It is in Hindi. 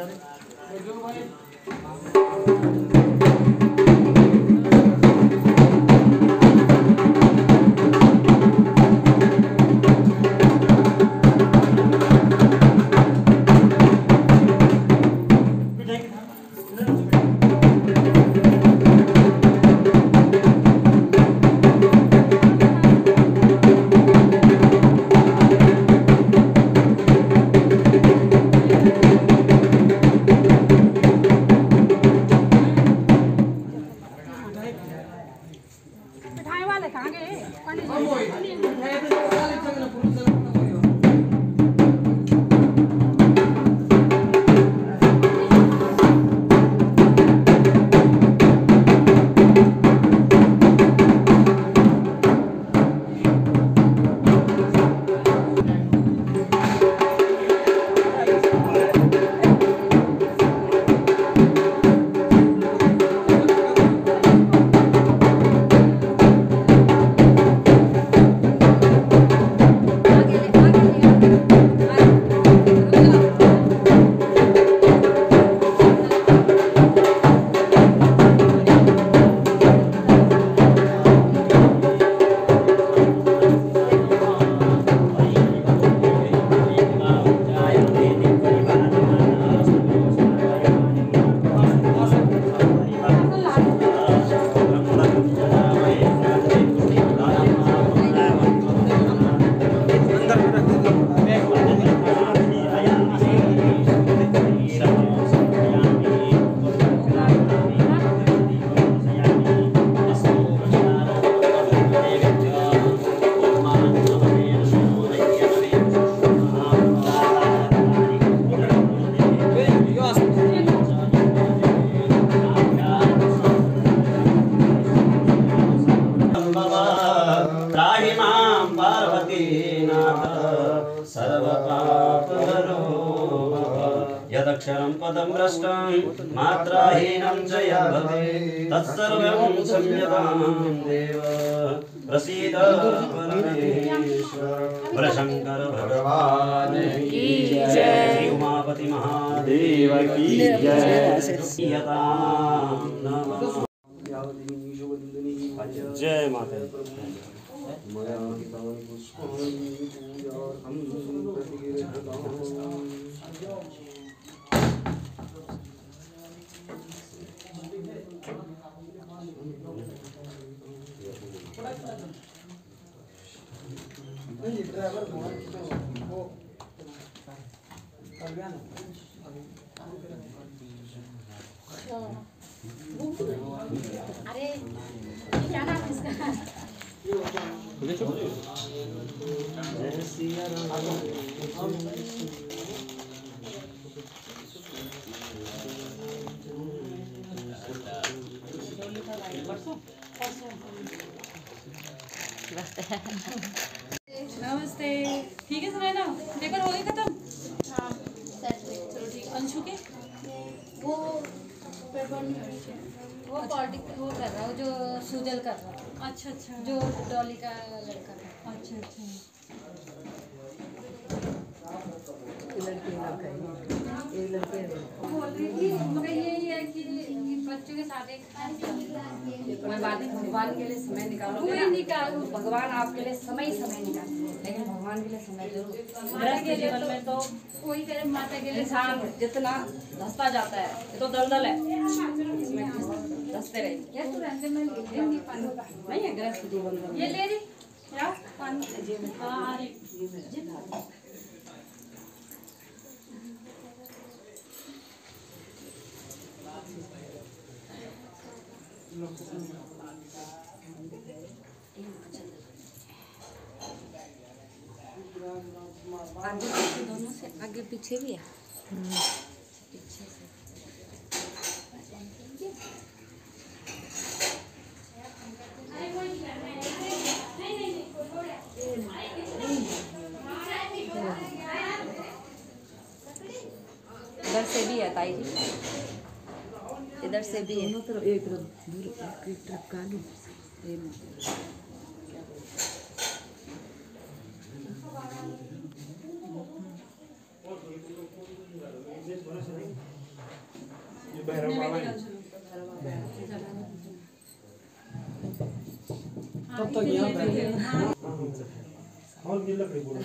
Hocam. Hocam Have यदक्षरं पदं भ्रष्टं मात्राहीनं च यद्भवे तत्सर्वं क्षम्यतां देव। प्रसीद परमेश्वर। भगवान्। की जय। उमापति महादेव की जय। नमः। जय माता दी। अरे क्या नाम इसका? नमस्ते। ठीक है सुनाई ना पेपर हो गए खत्म? हाँ चलो ठीक अंशु के? वो पेपर नहीं वो पॉलिटिक वो कर रहा है जो सुजल कर रहा है। अच्छा अच्छा। जो डॉली का लड़का है। अच्छा अच्छा। बोल रही थी मगर यही है कि बच्चों के साथ एक मैं बात भगवान के लिए समय निकालूँगी कोई भगवान आपके लिए समय ही समय निकाल लेकिन भगवान के लिए समय ज़रूर। के लिए जीवन में तो कोई करे माता के लिए इंसान जितना धसता जाता है ये तो दलदल है। इसमें रहेंगे यार तू रहने मैं ले लूँगी पानी। नहीं है गृहस्थ जीवन में ये ले रही? क्या? पानी। हाँ आ रही। आगे पीछे दोनों से आगे पीछे भी है? पीछे से इधर से भी है ताई जी। इधर से भी है। तरफ़ एक तरफ़ दूर एक तरफ़ काली तब तक यहाँ बैठे और भी लकड़ी बोलो